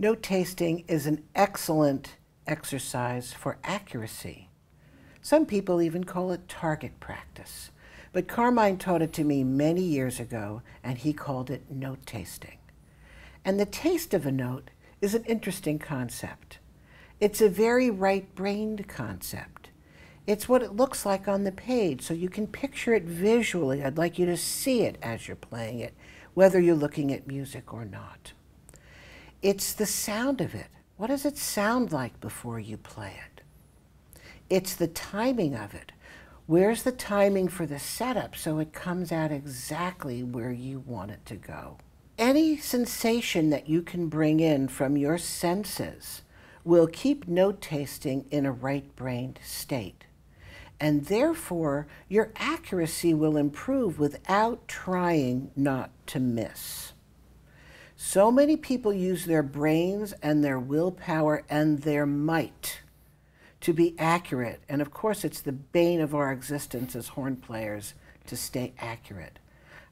Note tasting is an excellent exercise for accuracy. Some people even call it target practice. But Carmine taught it to me many years ago, and he called it note tasting. And the taste of a note is an interesting concept. It's a very right brained concept. It's what it looks like on the page, so you can picture it visually. I'd like you to see it as you're playing it, whether you're looking at music or not. It's the sound of it. What does it sound like before you play it? It's the timing of it. Where's the timing for the setup so it comes out exactly where you want it to go? Any sensation that you can bring in from your senses will keep note tasting in a right brained state. And therefore, your accuracy will improve without trying not to miss. So many people use their brains and their willpower and their might to be accurate. And of course, it's the bane of our existence as horn players to stay accurate.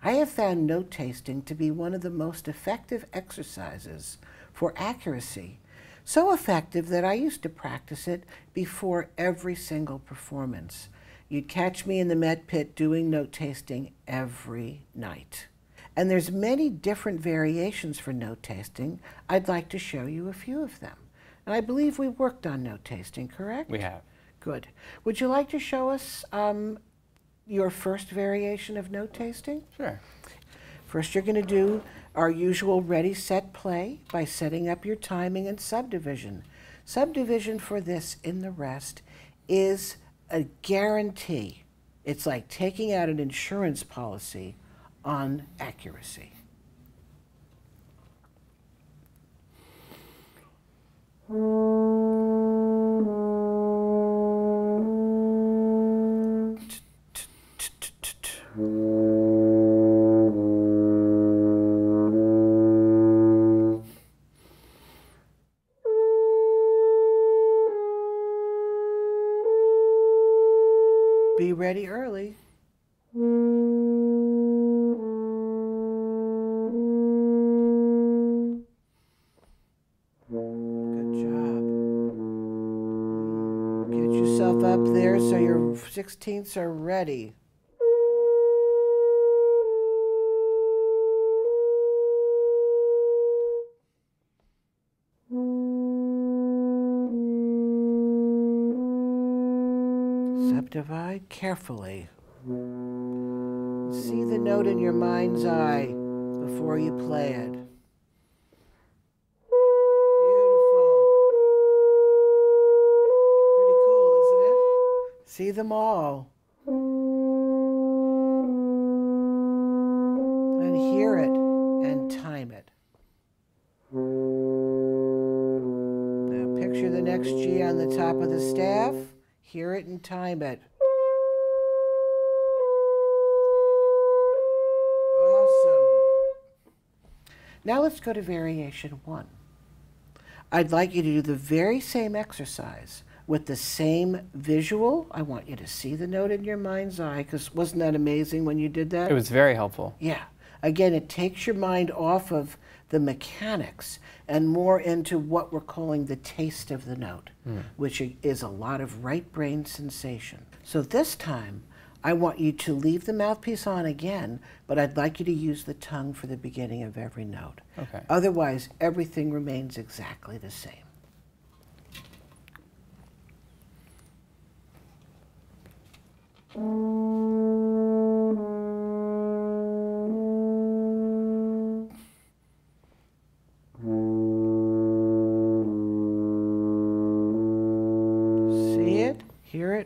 I have found note tasting to be one of the most effective exercises for accuracy. So effective that I used to practice it before every single performance. You'd catch me in the Met Pit doing note tasting every night. And there's many different variations for note tasting. I'd like to show you a few of them. And I believe we worked on note tasting, correct? We have. Good. Would you like to show us um, your first variation of note tasting? Sure. First, you're going to do our usual ready, set, play by setting up your timing and subdivision. Subdivision for this in the rest is a guarantee. It's like taking out an insurance policy on accuracy. Be ready early. Sixteenths are ready. Subdivide carefully. See the note in your mind's eye before you play it. See them all. And hear it and time it. Now picture the next G on the top of the staff. Hear it and time it. Awesome. Now let's go to variation one. I'd like you to do the very same exercise with the same visual. I want you to see the note in your mind's eye because wasn't that amazing when you did that? It was very helpful. Yeah. Again, it takes your mind off of the mechanics and more into what we're calling the taste of the note, hmm. which is a lot of right brain sensation. So this time, I want you to leave the mouthpiece on again, but I'd like you to use the tongue for the beginning of every note. Okay. Otherwise, everything remains exactly the same.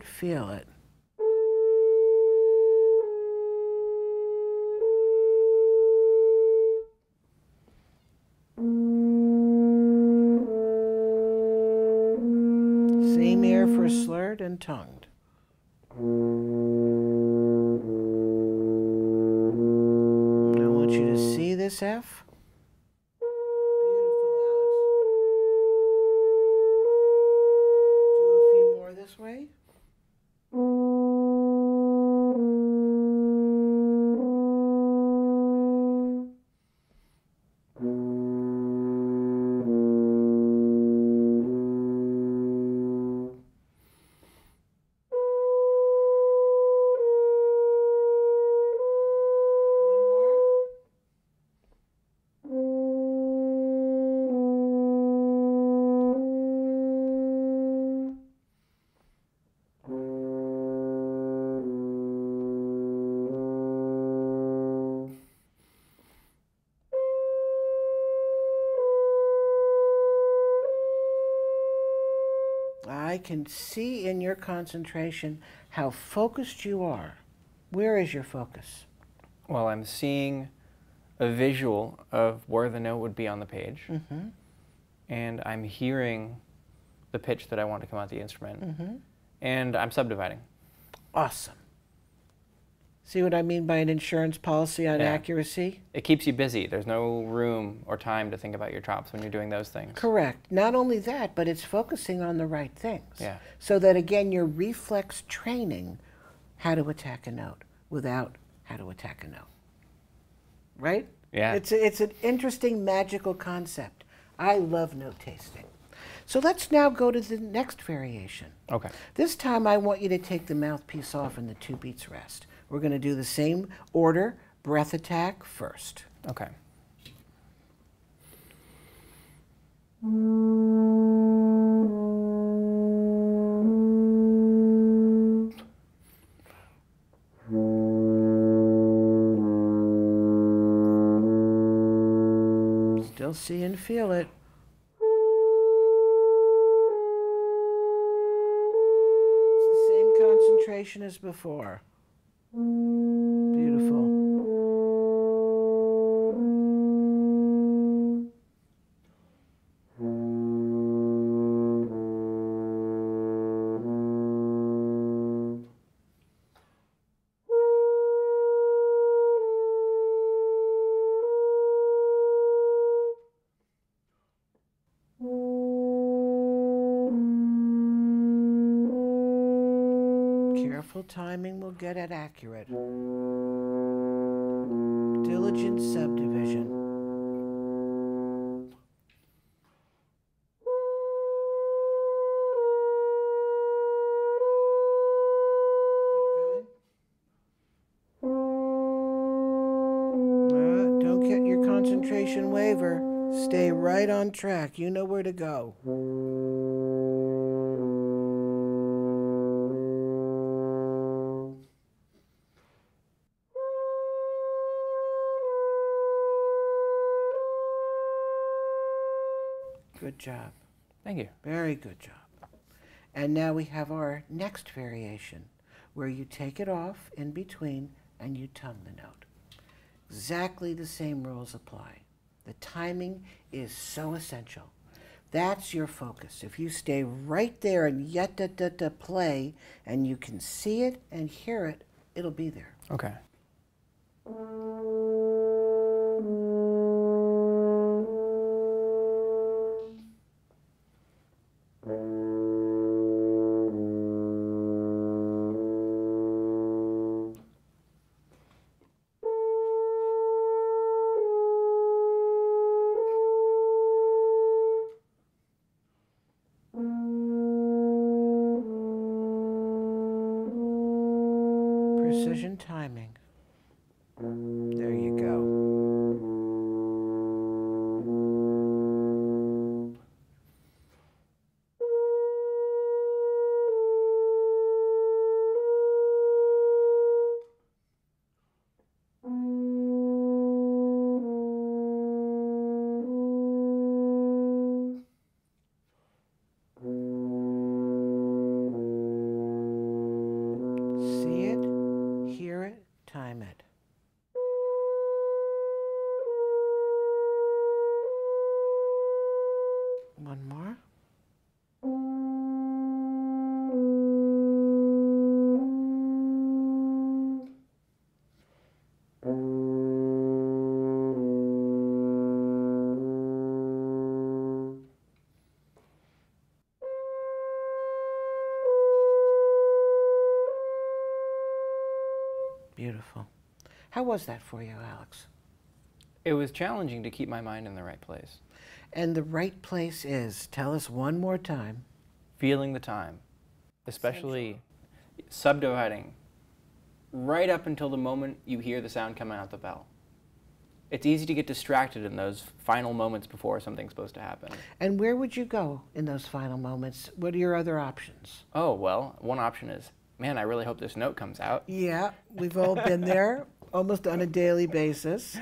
It, feel it. Same air for slurred and tongued. Can see in your concentration how focused you are. Where is your focus? Well, I'm seeing a visual of where the note would be on the page, Mm-hmm. and I'm hearing the pitch that I want to come out the instrument, Mm-hmm. and I'm subdividing. Awesome. See what I mean by an insurance policy on Yeah. accuracy? It keeps you busy. There's no room or time to think about your chops when you're doing those things. Correct. Not only that, but it's focusing on the right things. Yeah. So that again, you're reflex training how to attack a note without how to attack a note. Right? Yeah. It's, a, it's an interesting, magical concept. I love note tasting. So let's now go to the next variation. Okay. This time I want you to take the mouthpiece off and the two beats rest. We're going to do the same order, breath attack first. Okay. Still see and feel it. It's the same concentration as before. Beautiful. Careful timing will get it accurate. Diligent subdivision. Keep going. Don't get your concentration waver. Stay right on track. You know where to go. Job. Thank you. Very good job. And now we have our next variation where you take it off in between and you tongue the note. Exactly the same rules apply. The timing is so essential. That's your focus. If you stay right there and yet da da da play and you can see it and hear it, it'll be there. Okay. Timing. One more. Beautiful. How was that for you, Alex? It was challenging to keep my mind in the right place. And the right place is, tell us one more time. Feeling the time, especially subdividing right up until the moment you hear the sound coming out the bell. It's easy to get distracted in those final moments before something's supposed to happen. And where would you go in those final moments? What are your other options? Oh, well, one option is, man, I really hope this note comes out. Yeah, we've all been there almost on a daily basis.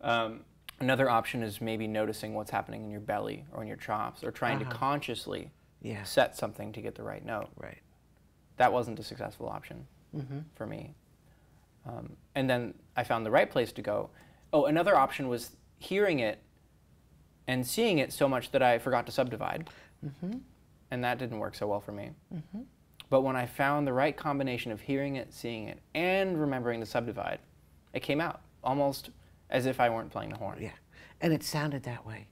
Um, another option is maybe noticing what's happening in your belly or in your chops or trying Uh-huh. to consciously Yeah. set something to get the right note. Right. That wasn't a successful option Mm-hmm. for me. Um, and then I found the right place to go. Oh, another option was hearing it and seeing it so much that I forgot to subdivide. Mm-hmm. And that didn't work so well for me. Mm-hmm. But when I found the right combination of hearing it, seeing it, and remembering to subdivide, it came out almost as if I weren't playing the horn. Yeah. And it sounded that way.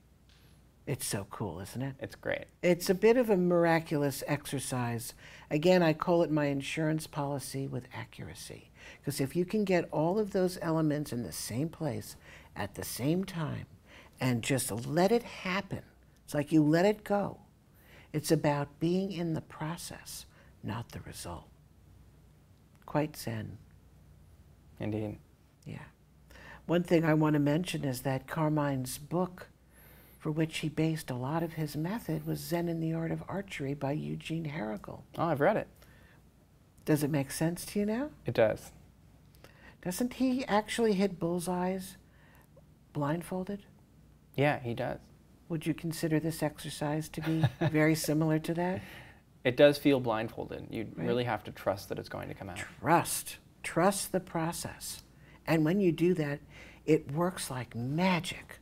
It's so cool, isn't it? It's great. It's a bit of a miraculous exercise. Again, I call it my insurance policy with accuracy. Because if you can get all of those elements in the same place at the same time and just let it happen, it's like you let it go. It's about being in the process, not the result. Quite zen. Indeed. Yeah. One thing I want to mention is that Carmine's book, for which he based a lot of his method, was Zen in the Art of Archery by Eugene Herrigel. Oh, I've read it. Does it make sense to you now? It does. Doesn't he actually hit bullseyes blindfolded? Yeah, he does. Would you consider this exercise to be very similar to that? It does feel blindfolded. You Right. really have to trust that it's going to come out. Trust. Trust the process. And when you do that, it works like magic.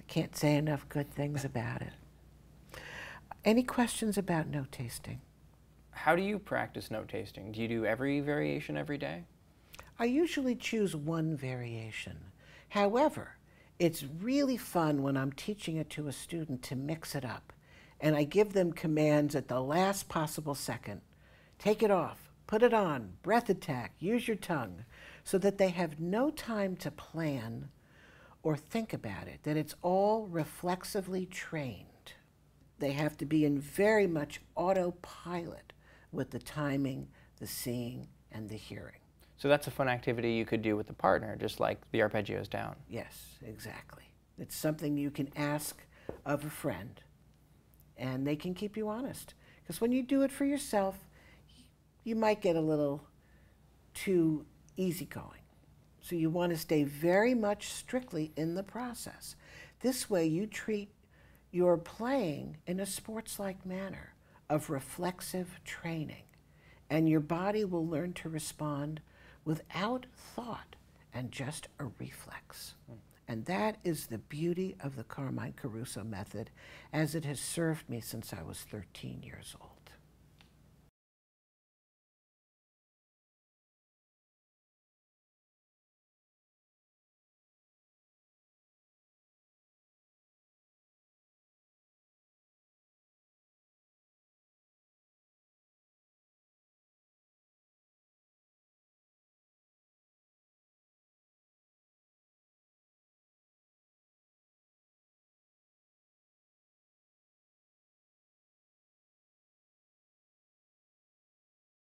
I can't say enough good things about it. Any questions about note tasting? How do you practice note tasting? Do you do every variation every day? I usually choose one variation. However, it's really fun when I'm teaching it to a student to mix it up. And I give them commands at the last possible second. Take it off, put it on, breath attack, use your tongue, so that they have no time to plan or think about it, that it's all reflexively trained. They have to be in very much autopilot with the timing, the seeing, and the hearing. So that's a fun activity you could do with a partner, just like the arpeggios down. Yes, exactly. It's something you can ask of a friend, and they can keep you honest. Because when you do it for yourself, you might get a little too easygoing. So you want to stay very much strictly in the process. This way, you treat your playing in a sports like manner of reflexive training, and your body will learn to respond without thought and just a reflex. Hmm. And that is the beauty of the Carmine Caruso method as it has served me since I was 13 years old.